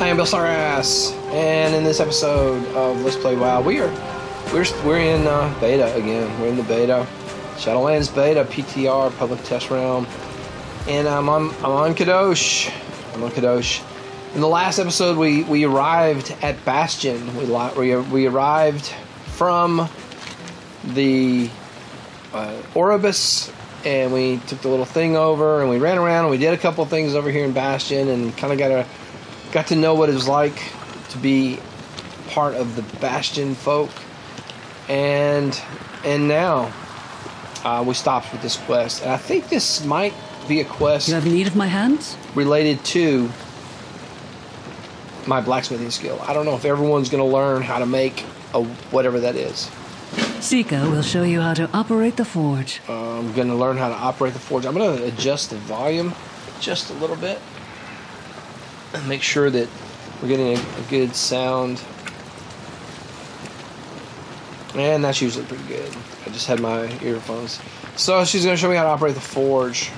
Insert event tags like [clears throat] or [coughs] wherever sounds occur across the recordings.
I am Bill Snodgrass, and in this episode of Let's Play WoW, we are we're we're in uh, beta again. We're in the beta, Shadowlands beta, PTR, public test realm, and I'm on I'm on Kadosh. I'm on Kadosh. In the last episode, we we arrived at Bastion. We we, we arrived from the uh, Oribos, and we took the little thing over, and we ran around, and we did a couple things over here in Bastion, and kind of got a got to know what it was like to be part of the Bastion folk, and and now uh, we stopped with this quest, and I think this might be a quest You have need of my hands? related to my blacksmithing skill. I don't know if everyone's going to learn how to make a whatever that is. Sika will show you how to operate the forge. Uh, I'm going to learn how to operate the forge. I'm going to adjust the volume just a little bit make sure that we're getting a, a good sound. And that's usually pretty good. I just had my earphones. So she's going to show me how to operate the forge.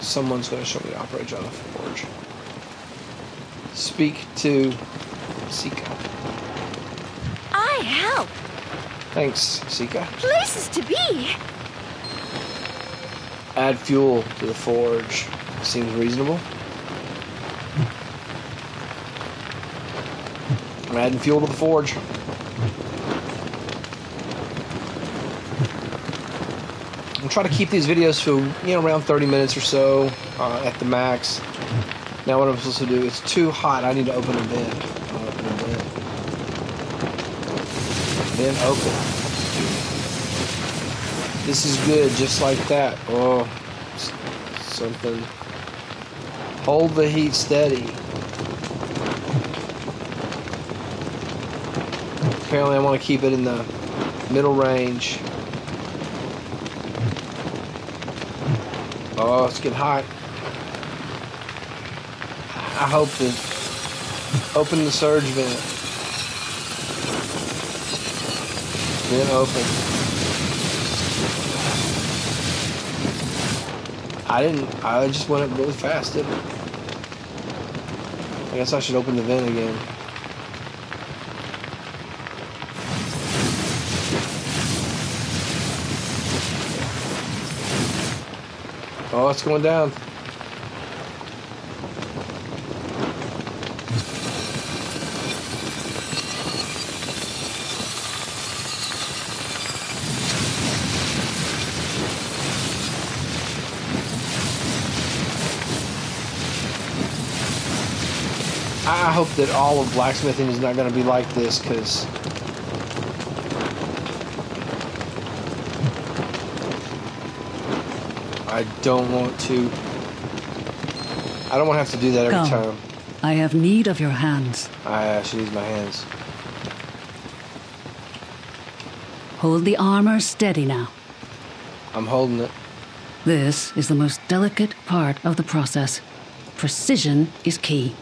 Someone's going to show me how to operate on the forge. Speak to Sika. I help. Thanks, Sika. Places to be. Add fuel to the forge. Seems reasonable. I'm adding fuel to the forge. I'm trying to keep these videos to you know around 30 minutes or so uh, at the max. Now what I'm supposed to do? It's too hot. I need to open a vent. Open a vent. Vent open. This is good, just like that. Oh, something. Hold the heat steady. Apparently, I want to keep it in the middle range. Oh, it's getting hot. I hope to open the surge vent. Vent open. I didn't. I just went up really fast, didn't I? I guess I should open the vent again. Oh, it's going down. I hope that all of blacksmithing is not going to be like this, because I don't want to. I don't want to have to do that every Come. time. I have need of your hands. I actually use my hands. Hold the armor steady now. I'm holding it. This is the most delicate part of the process. Precision is key.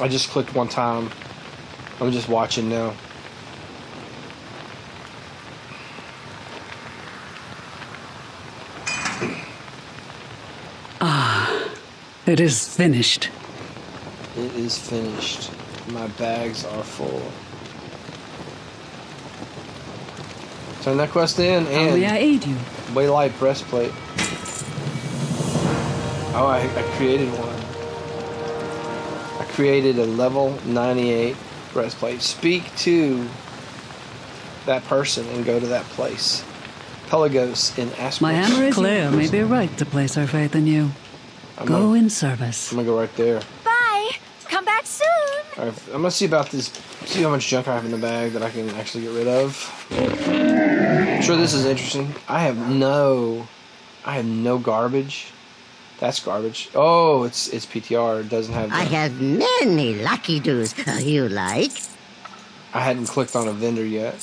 I just clicked one time. I'm just watching now. It is finished. It is finished. My bags are full. Turn that quest in How may I and aid you? Waylight breastplate. Oh, I, I created one. I created a level 98 breastplate. Speak to that person and go to that place. Pelagos in Aspen. My hammer is Kleia may be right to place her faith in you. I'm Go gonna, in service. I'm gonna go right there. Bye. Come back soon. All right, I'm gonna see about this. See how much junk I have in the bag that I can actually get rid of. I'm sure this is interesting. I have no, I have no garbage. That's garbage. Oh, it's it's PTR. It doesn't have. I have many lucky doos uh, you like. I hadn't clicked on a vendor yet,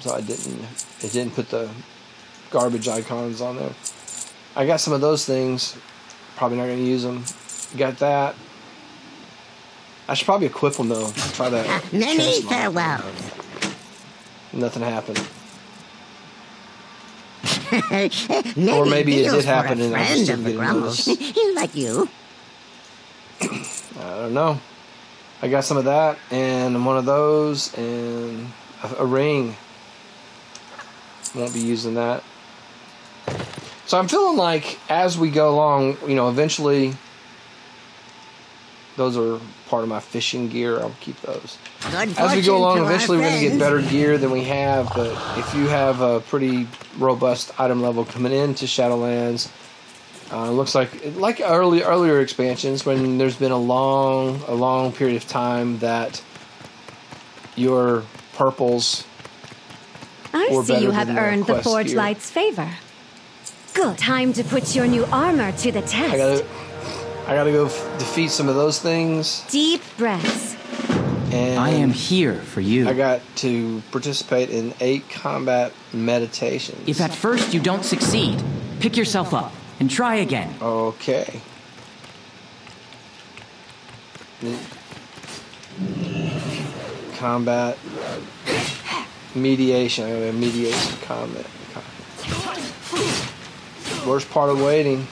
so I didn't. It didn't put the garbage icons on there. I got some of those things. Probably not going to use them. Got that. I should probably equip them though. Try to. Uh, many transmog. farewells. Nothing happened. maybe [laughs] Or maybe it did happen and I just didn't the get notice. [laughs] like you. I don't know. I got some of that and one of those and a, a ring. Won't be using that. So I'm feeling like as we go along, you know, eventually those are part of my fishing gear. I'll keep those. Good As we go along, eventually we're going to get better gear than we have. But if you have a pretty robust item level coming into Shadowlands, uh, it looks like like early earlier expansions when there's been a long a long period of time that your purples I see you have earned the Forge gear. Light's favor. Good. Time to put your new armor to the test. I gotta I gotta go f- defeat some of those things, Deep breaths. and I am here for you. I got to participate in eight combat meditations. If at first you don't succeed, pick yourself up and try again. Okay. Combat. Mediation. I'm gonna mediate some combat. Worst part of waiting.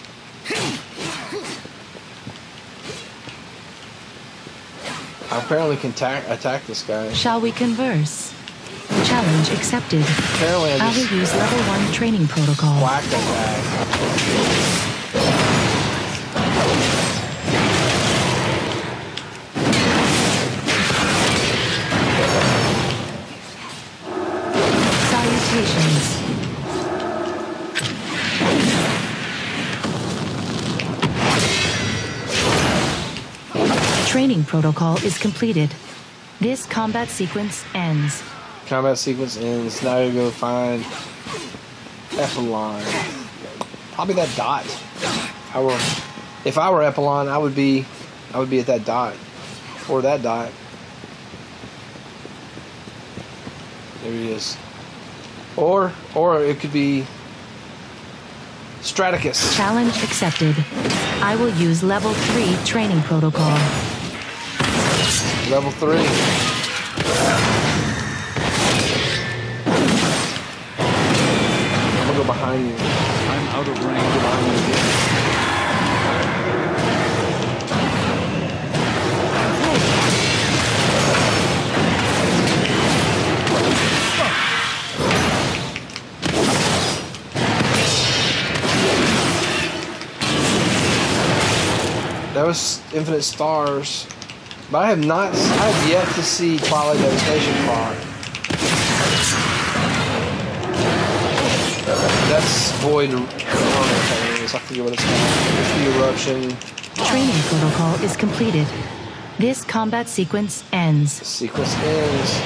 I apparently can attack, attack this guy. Shall we converse? Challenge accepted. Apparently I I will use level 1 training protocol. whack that guy. Salutations. Training protocol is completed. This combat sequence ends. Combat sequence ends. Now you go find Epilon. Probably that dot. If I were, if I were Epilon, I would be, I would be at that dot, or that dot. There he is. Or, or it could be Straticus. Challenge accepted. I will use level 3 training protocol. Level three. I'm gonna go behind you. I'm out of range. Behind you again. That was Infinite Stars. But I have not, I have yet to see Twilight Devastation far. That's Void. I forget what it's called. There's the Eruption. Training protocol is completed. This combat sequence ends. Sequence ends.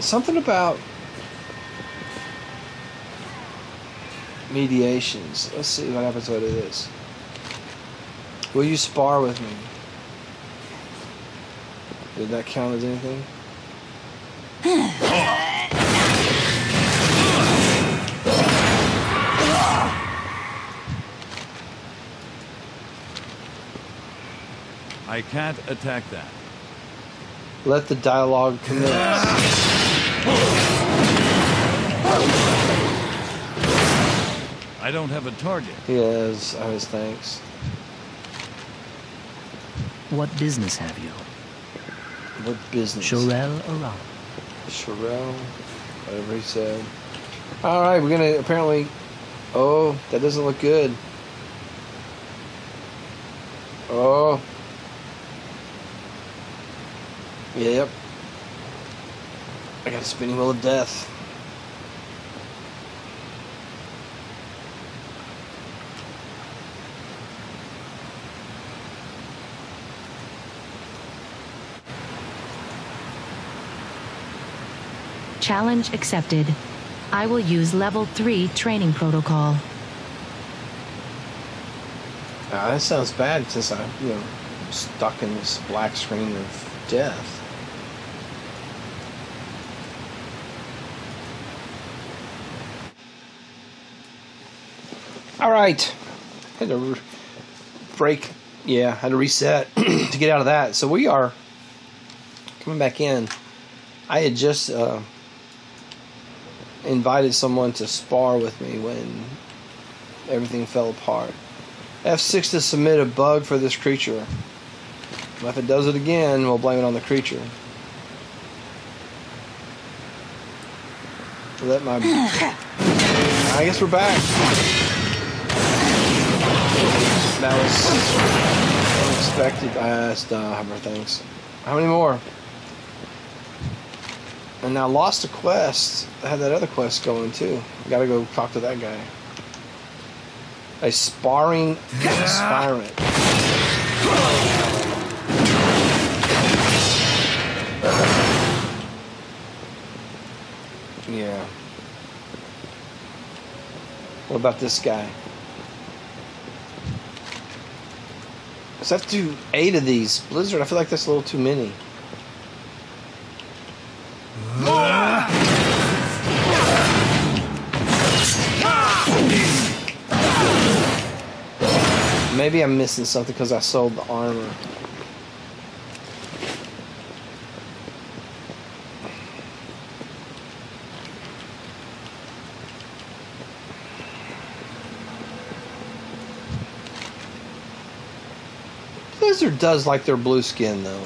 Something about mediations. Let's see what happens what it is. Will you spar with me? Did that count as anything? [sighs] I can't attack that. Let the dialogue commence. I don't have a target. Yes, I his thanks. What business have you? What business? Shorel Aram. Sherelle, whatever he said. All right, we're gonna apparently. Oh, that doesn't look good. Oh. Yep. I got a spinning wheel of death. Challenge accepted. I will use level 3 training protocol. Ah, that sounds bad since I'm, you know, stuck in this black screen of death. All right, had to break. Yeah, had to reset [clears throat] to get out of that. So we are coming back in. I had just uh, invited someone to spar with me when everything fell apart. F6 to submit a bug for this creature. If it does it again, we'll blame it on the creature. Let my. [coughs] I guess we're back. That was unexpected. I asked uh, Hammer things. How many more? And now lost a quest. I had that other quest going too. I gotta go talk to that guy. A sparring aspirant. Yeah. What about this guy? So I have to do eight of these. Blizzard, I feel like that's a little too many. Maybe I'm missing something because I sold the armor. Blizzard does like their blue skin though.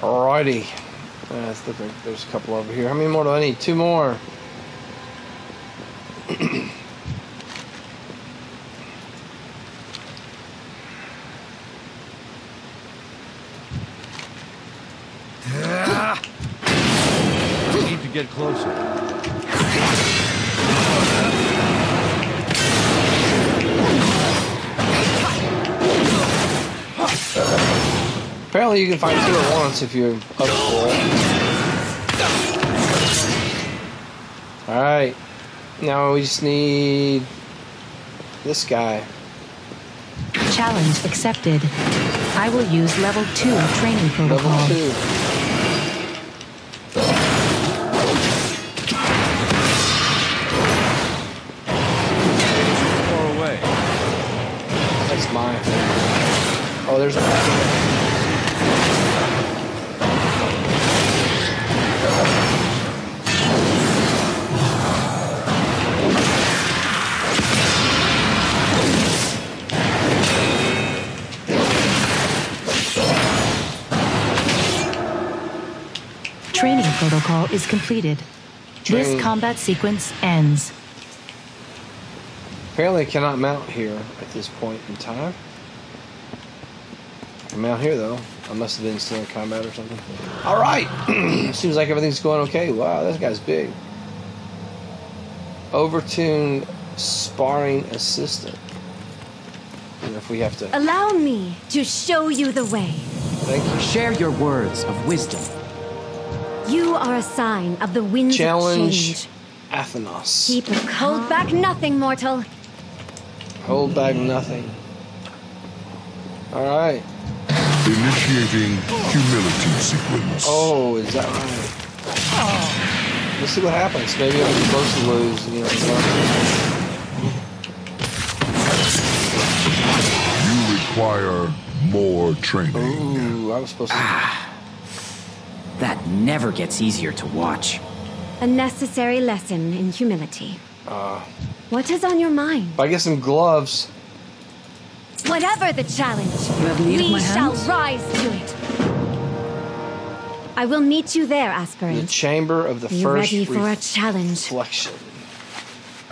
Alrighty. Uh, there's a couple over here. How many more do I need? Two more. [coughs] Need to get closer. Can fight two at once if you're up for it. Alright. Now we just need this guy. Challenge accepted. I will use level 2 training protocol. Level protocol. two. Far away. That's mine. Oh, there's a. protocol is completed. Training. This combat sequence ends. Apparently, I cannot mount here at this point in time. I'm out here though. I must have been still in combat or something. All right. [clears throat] Seems like everything's going okay. Wow, this guy's big. Overtuned sparring assistant. And if we have to, Allow me to show you the way. thank you. Share your words of wisdom. You are a sign of the winds of Challenge change. Athenos. Keep hold back nothing, mortal. Hold back nothing. All right. Initiating humility sequence. Oh, is that right? Let's see what happens. Maybe I'm supposed to lose. You know. You require more training. Ooh, I was supposed to. Ah. That never gets easier to watch. A necessary lesson in humility. Uh, What is on your mind? I get some gloves. Whatever the challenge, have need of we shall hands? rise to it. I will meet you there, The chamber of the Be first ready for a challenge. reflection.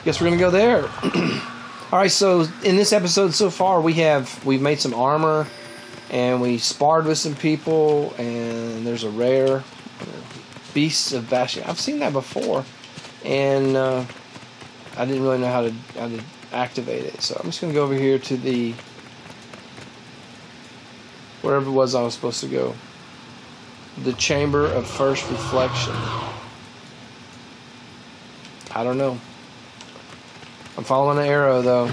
Guess we're gonna go there. [clears throat] All right. So in this episode so far, we have we've made some armor, and we sparred with some people, and there's a rare beast of Bastion. I've seen that before, and uh, I didn't really know how to how to activate it. So I'm just gonna go over here to the wherever it was I was supposed to go. The chamber of first reflection. I don't know. I'm following the arrow though.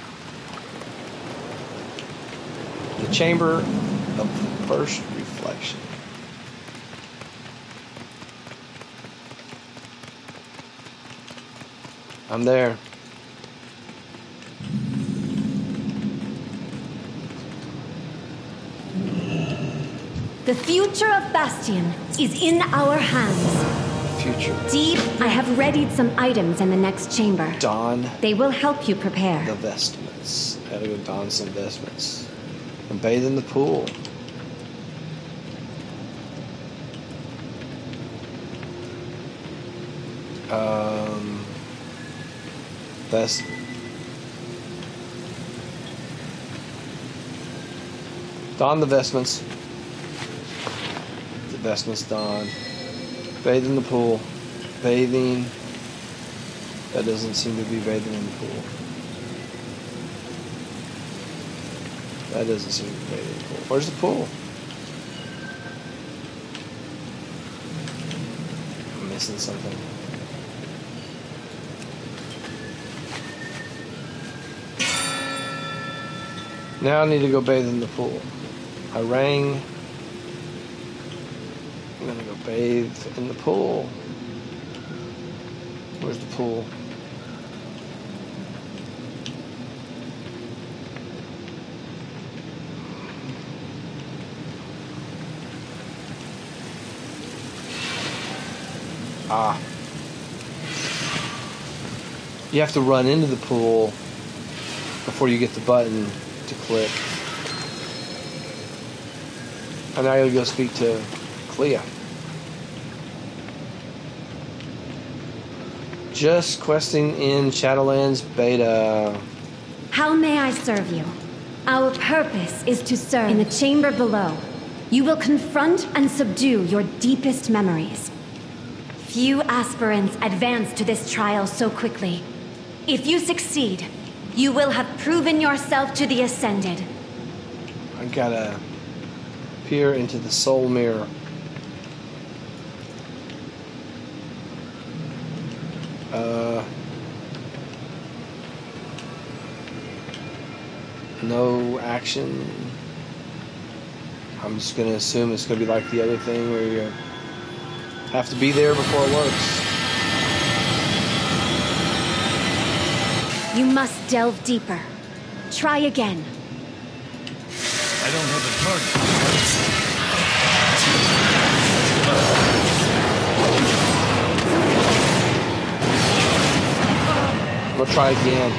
The chamber of first reflection. reflection. I'm there. The future of Bastion is in our hands. Future. Deep, I have readied some items in the next chamber. Don They will help you prepare. the vestments. I Gotta go don some vestments. And bathe in the pool. Um, vest. Don the vestments. The vestments don. Bathe in the pool. Bathing. That doesn't seem to be bathing in the pool. That doesn't seem to be bathing in the pool. Where's the pool? I'm missing something. Now I need to go bathe in the pool. I rang. I'm gonna go bathe in the pool. Where's the pool? Ah. You have to run into the pool before you get the button to click. And now you'll go speak to Kleia. Just questing in Shadowlands beta. How may I serve you? Our purpose is to serve. In the chamber below, you will confront and subdue your deepest memories. Few aspirants advance to this trial so quickly. If you succeed, you will have proven yourself to the Ascended. I gotta peer into the soul mirror. Uh, no action. I'm just gonna assume it's gonna be like the other thing where you have to be there before it works. You must delve deeper. Try again. I don't have a target. I'm gonna try again.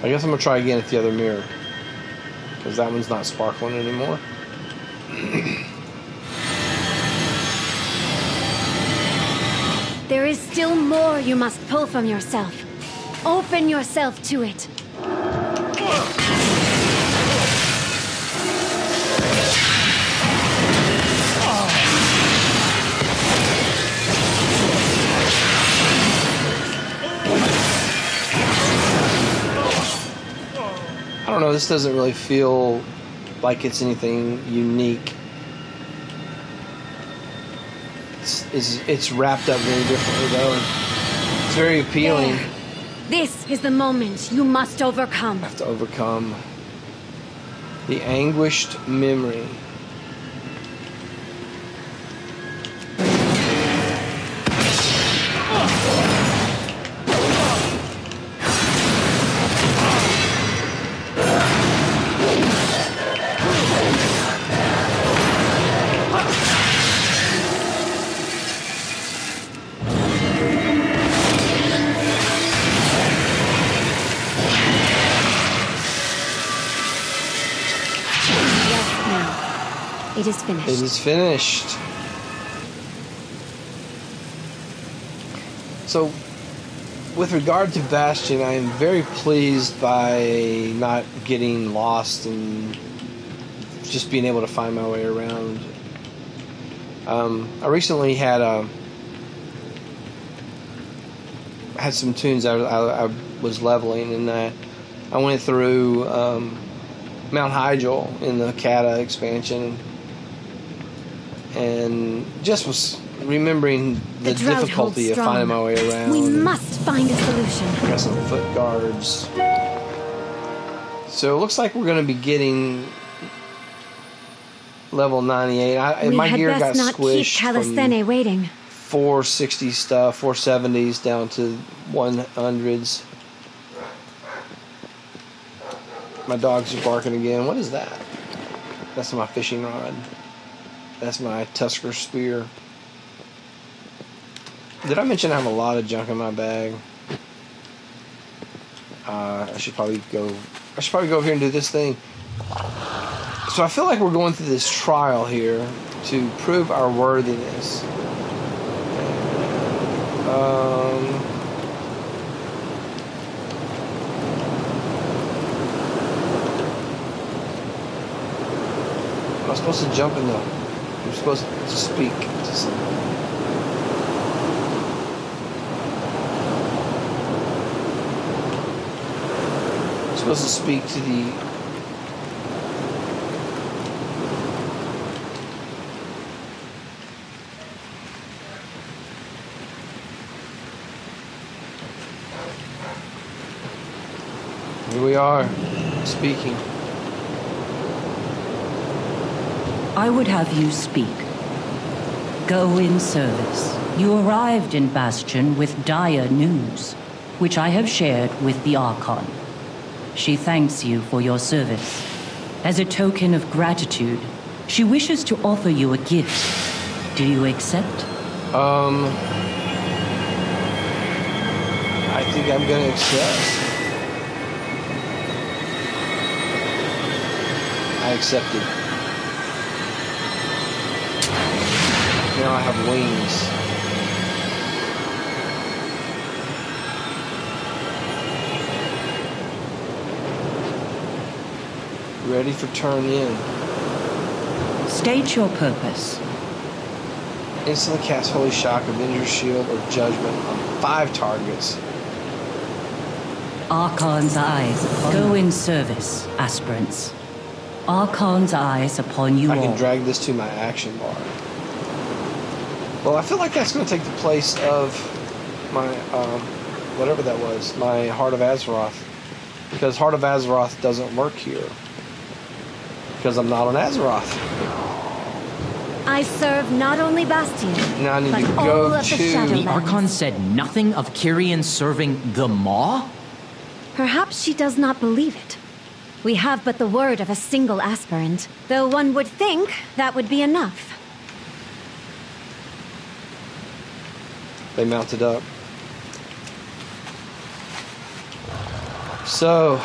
I guess I'm gonna try again at the other mirror. Because that one's not sparkling anymore. There is still more you must pull from yourself. Open yourself to it. I don't know, this doesn't really feel like it's anything unique. It's, it's, it's wrapped up very differently though. It's very appealing. There. This is the moment you must overcome. I have to overcome the anguished memory. Is finished. It is finished. So, with regard to Bastion, I am very pleased by not getting lost and just being able to find my way around. Um, I recently had a had some tunes I, I, I was leveling, and I, I went through um, Mount Hyjal in the Cata expansion, and just was remembering the, The difficulty of finding my way around. We must find a solution. Got some foot guards. So it looks like we're going to be getting level 98. I, we my gear got not keep squished from Calisthene waiting. 460 stuff, 470s down to 100s. My dogs are barking again. What is that? That's my fishing rod. That's my Tusker spear. Did I mention I have a lot of junk in my bag? Uh, I should probably go. I should probably go over here and do this thing. So I feel like we're going through this trial here to prove our worthiness. Um, am I supposed to jump in the? I'm supposed to speak to someone. I'm supposed to speak to the. Here we are, speaking. I would have you speak. Go in service. You arrived in Bastion with dire news, which I have shared with the Archon. She thanks you for your service. As a token of gratitude, she wishes to offer you a gift. Do you accept? Um, I think I'm gonna accept. I accepted. Now I have wings. Ready for turn in. State your purpose. Instantly cast Holy Shock, Avenger's Shield, or Judgment on five targets. Archon's eyes. Go in service, aspirants. Archon's eyes upon you I can all. drag this to my action bar. Well, I feel like that's going to take the place of my, um, whatever that was, my Heart of Azeroth. Because Heart of Azeroth doesn't work here. Because I'm not on Azeroth. I serve not only Bastion, Now I need but to all go of the to. Shadowlands. The Archon said nothing of Kyrian serving the Maw? Perhaps she does not believe it. We have but the word of a single aspirant, though one would think that would be enough. They mounted up. So.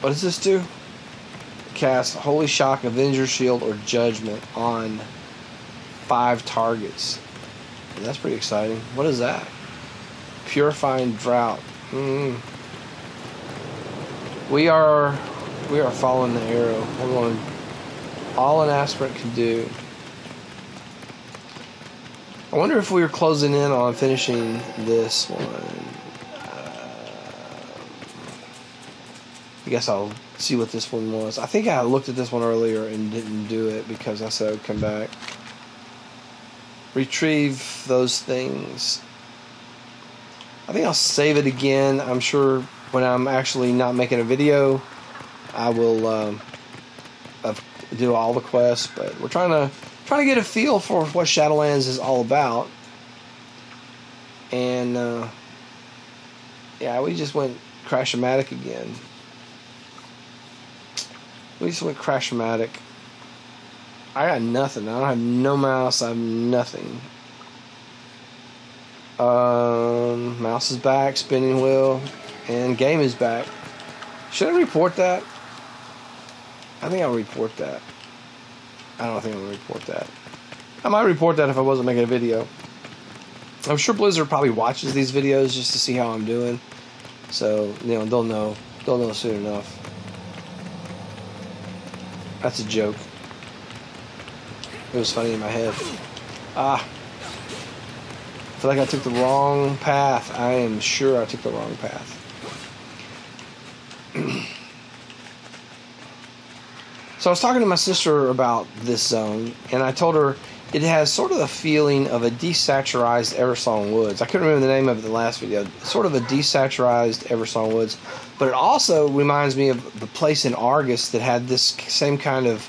What does this do? Cast Holy Shock, Avenger Shield, or Judgment on five targets. That's pretty exciting. What is that? Purifying Drought. Mm. We are we are following the arrow. We're going all an aspirant can do. I wonder if we were closing in on finishing this one. Uh, I guess I'll see what this one was. I think I looked at this one earlier and didn't do it because I said I'd come back. Retrieve those things. I think I'll save it again. I'm sure when I'm actually not making a video, I will um, do all the quests. But we're trying to trying to get a feel for what Shadowlands is all about. And uh, yeah, we just went Crashomatic again. We just went Crashomatic. I got nothing. I don't have no mouse. I have nothing. Um, mouse is back, spinning wheel, and game is back. Should I report that? I think I'll report that. I don't think I'm gonna report that. I might report that if I wasn't making a video. I'm sure Blizzard probably watches these videos just to see how I'm doing. So, you know, they'll know. They'll know soon enough. That's a joke. It was funny in my head. Ah. I feel like I took the wrong path. I am sure I took the wrong path. So I was talking to my sister about this zone, and I told her it has sort of the feeling of a desaturized Eversong Woods. I couldn't remember the name of it the last video. Sort of a desaturized Eversong Woods, but it also reminds me of the place in Argus that had this same kind of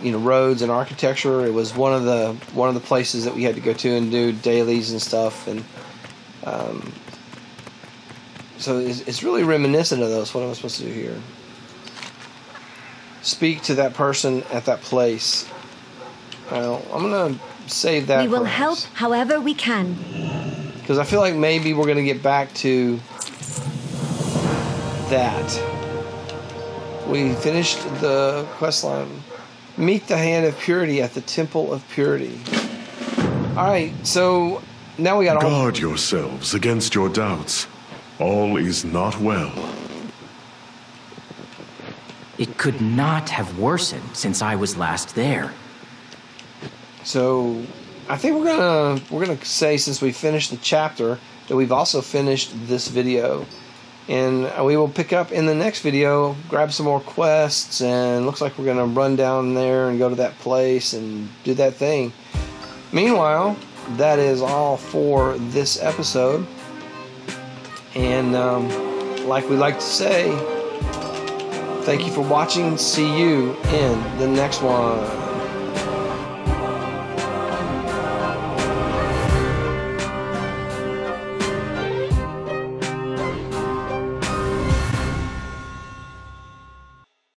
you know roads and architecture. It was one of the one of the places that we had to go to and do dailies and stuff, and um, so it's, it's really reminiscent of those. What am I supposed to do here? Speak to that person at that place. Well, I'm gonna save that. we will for help however we can. because I feel like maybe we're gonna get back to that. We finished the quest line. Meet the hand of purity at the temple of purity. All right, so now we got all. Guard yourselves against your doubts. All is not well. It could not have worsened since I was last there. So I think we're gonna we're gonna say since we finished the chapter that we've also finished this video, and we will pick up in the next video, grab some more quests, and looks like we're gonna run down there and go to that place and do that thing. Meanwhile, that is all for this episode, and um, like we like to say, thank you for watching. See you in the next one.